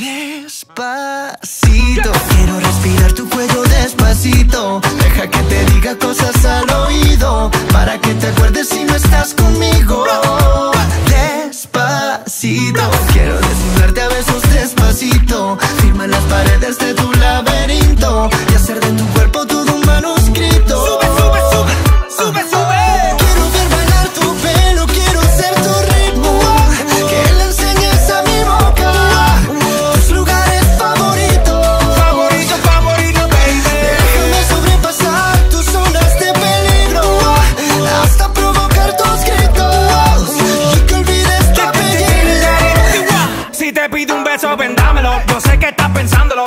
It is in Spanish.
Despacito, quiero respirar tu cuello despacito. Deja que te diga cosas al oído para que te acuerdes si no estás conmigo. Despacito, quiero desnudarte a besos despacito. Firma las paredes de tu pide un beso, vendámelo. Yo sé que estás pensándolo.